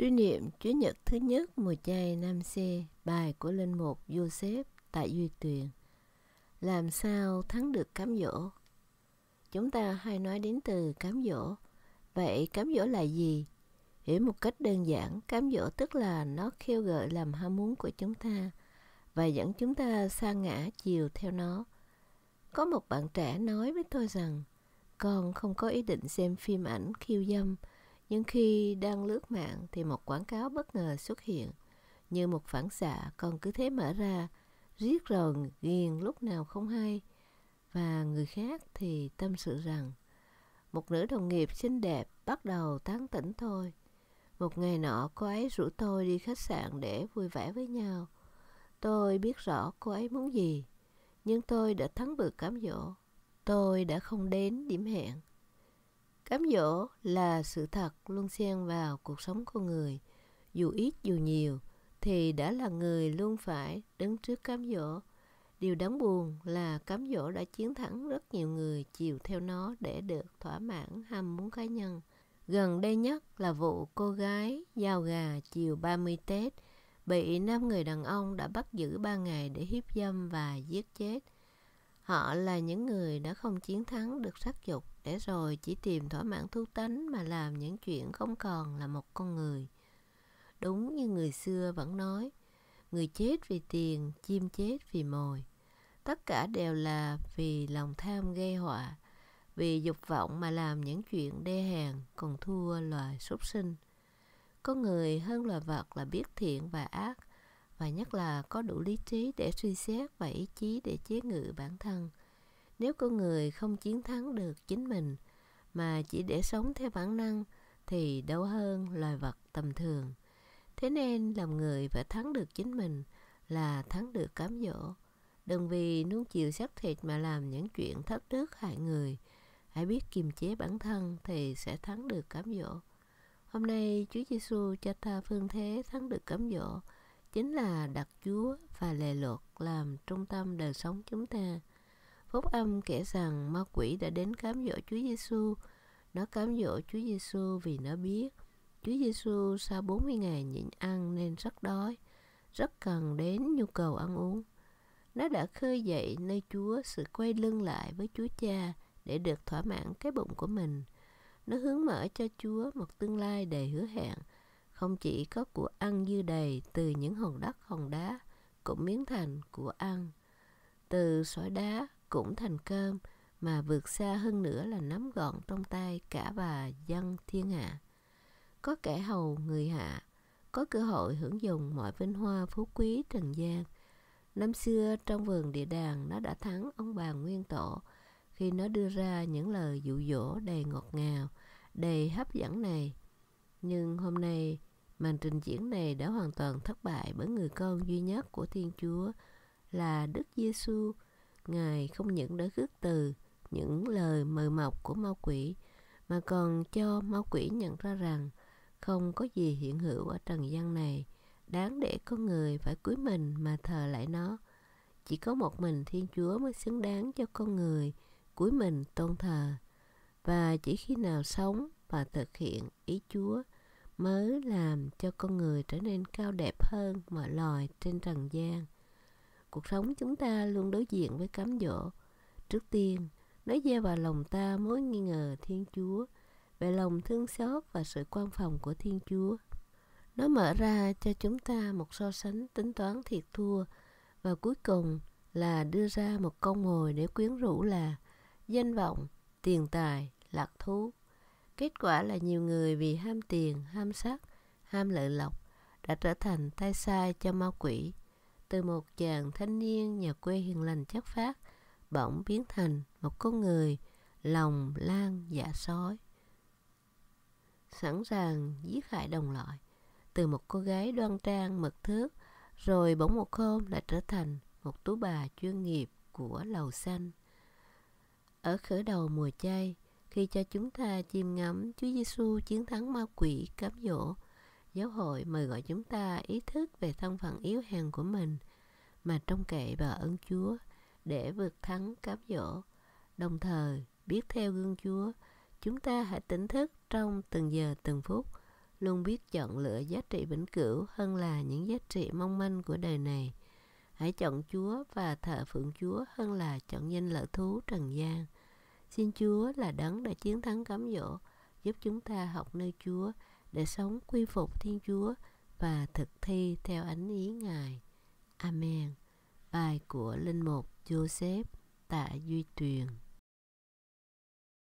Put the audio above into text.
Suy niệm Chúa Nhật thứ nhất mùa chay năm C, bài của Linh Mục Joseph tại Duy Tuyền. Làm sao thắng được cám dỗ? Chúng ta hay nói đến từ cám dỗ. Vậy cám dỗ là gì? Hiểu một cách đơn giản, cám dỗ tức là nó khiêu gợi làm ham muốn của chúng ta và dẫn chúng ta sang ngã chiều theo nó. Có một bạn trẻ nói với tôi rằng con không có ý định xem phim ảnh khiêu dâm, nhưng khi đang lướt mạng thì một quảng cáo bất ngờ xuất hiện. Như một phản xạ còn cứ thế mở ra, riết rồi ghiền lúc nào không hay. Và người khác thì tâm sự rằng một nữ đồng nghiệp xinh đẹp bắt đầu tán tỉnh thôi Một ngày nọ cô ấy rủ tôi đi khách sạn để vui vẻ với nhau. Tôi biết rõ cô ấy muốn gì, nhưng tôi đã thắng bực cám dỗ. Tôi đã không đến điểm hẹn. Cám dỗ là sự thật luôn xen vào cuộc sống con người. Dù ít dù nhiều, thì đã là người luôn phải đứng trước cám dỗ. Điều đáng buồn là cám dỗ đã chiến thắng rất nhiều người chiều theo nó để được thỏa mãn ham muốn cá nhân. Gần đây nhất là vụ cô gái giao gà chiều 30 Tết bị năm người đàn ông đã bắt giữ 3 ngày để hiếp dâm và giết chết. Họ là những người đã không chiến thắng được sắc dục để rồi chỉ tìm thỏa mãn thú tánh mà làm những chuyện không còn là một con người. Đúng như người xưa vẫn nói, người chết vì tiền, chim chết vì mồi. Tất cả đều là vì lòng tham gây họa, vì dục vọng mà làm những chuyện đê hèn còn thua loài súc sinh. Có người hơn loài vật là biết thiện và ác, và nhất là có đủ lý trí để suy xét và ý chí để chế ngự bản thân. Nếu con người không chiến thắng được chính mình mà chỉ để sống theo bản năng thì đâu hơn loài vật tầm thường. Thế nên làm người phải thắng được chính mình là thắng được cám dỗ. Đừng vì nuông chiều xác thịt mà làm những chuyện thất đức hại người. Hãy biết kiềm chế bản thân thì sẽ thắng được cám dỗ. Hôm nay Chúa Giêsu cho ta phương thế thắng được cám dỗ chính là đặt Chúa và lề luật làm trung tâm đời sống chúng ta. Phúc âm kể rằng ma quỷ đã đến cám dỗ Chúa Giêsu. Nó cám dỗ Chúa Giêsu vì nó biết Chúa Giêsu sau 40 ngày nhịn ăn nên rất đói, rất cần đến nhu cầu ăn uống. Nó đã khơi dậy nơi Chúa sự quay lưng lại với Chúa Cha để được thỏa mãn cái bụng của mình. Nó hướng mở cho Chúa một tương lai đầy hứa hẹn, không chỉ có của ăn dư đầy từ những hòn đất hòn đá, cũng biến thành của ăn. Từ sỏi đá cũng thành cơm, mà vượt xa hơn nữa là nắm gọn trong tay cả và dân thiên hạ. Có kẻ hầu người hạ, có cơ hội hưởng dùng mọi vinh hoa phú quý trần gian. Năm xưa trong vườn địa đàng nó đã thắng ông bà nguyên tổ khi nó đưa ra những lời dụ dỗ đầy ngọt ngào, đầy hấp dẫn này. Nhưng hôm nay, màn trình diễn này đã hoàn toàn thất bại bởi người con duy nhất của Thiên Chúa là Đức Giêsu. Ngài không những đã khước từ những lời mời mọc của ma quỷ, mà còn cho ma quỷ nhận ra rằng không có gì hiện hữu ở trần gian này đáng để con người phải cúi mình mà thờ lại nó. Chỉ có một mình Thiên Chúa mới xứng đáng cho con người cúi mình tôn thờ. Và chỉ khi nào sống và thực hiện ý Chúa mới làm cho con người trở nên cao đẹp hơn mọi loài trên trần gian. Cuộc sống chúng ta luôn đối diện với cám dỗ. Trước tiên, nó gieo vào lòng ta mối nghi ngờ Thiên Chúa về lòng thương xót và sự quan phòng của Thiên Chúa. Nó mở ra cho chúng ta một so sánh tính toán thiệt thua và cuối cùng là đưa ra một con mồi để quyến rũ là danh vọng, tiền tài, lạc thú. Kết quả là nhiều người vì ham tiền, ham sắc, ham lợi lộc đã trở thành tay sai cho ma quỷ. Từ một chàng thanh niên nhà quê hiền lành chất phát, bỗng biến thành một con người lòng lan dạ sói. Sẵn sàng giết hại đồng loại. Từ một cô gái đoan trang mật thước, rồi bỗng một hôm lại trở thành một tú bà chuyên nghiệp của lầu xanh. Ở khởi đầu mùa chay, khi cho chúng ta chiêm ngắm Chúa Giêsu chiến thắng ma quỷ cám dỗ, giáo hội mời gọi chúng ta ý thức về thân phận yếu hèn của mình mà trông cậy vào ơn Chúa để vượt thắng cám dỗ. Đồng thời, biết theo gương Chúa, chúng ta hãy tỉnh thức trong từng giờ từng phút, luôn biết chọn lựa giá trị vĩnh cửu hơn là những giá trị mong manh của đời này. Hãy chọn Chúa và thờ phượng Chúa hơn là chọn danh lợi thú trần gian. Xin Chúa là đấng đã chiến thắng cám dỗ, giúp chúng ta học nơi Chúa để sống quy phục Thiên Chúa và thực thi theo ánh ý Ngài. Amen. Bài của Linh Mục Joseph Tạ Duy Tuyền